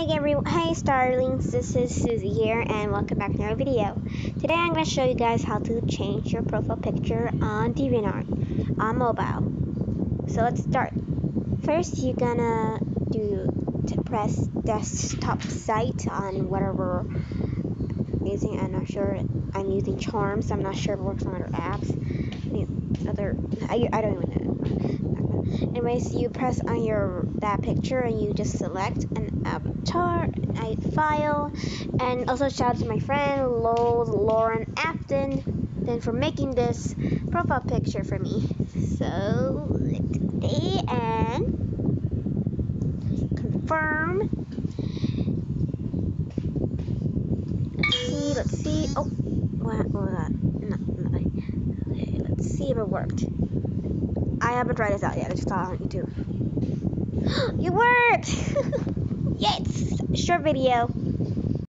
Hey everyone, hey Starlings, this is Susie here and welcome back to another video. Today I'm going to show you guys how to change your profile picture on DeviantArt on mobile. So let's start. First you're gonna do to press desktop site on whatever I'm using. I'm not sure. I'm using Charms. I'm not sure if it works on other apps. Other I, I don't even know. Anyways, you press on your that picture and you just select an avatar, a file, and also shout out to my friend Lowell Lauren Afton then for making this profile picture for me. So stay and confirm. Let's see, let's see. Oh, what was that? No, no, okay, let's see if it worked. I haven't tried this out yet. I just saw it on YouTube. it worked! yes! Short video.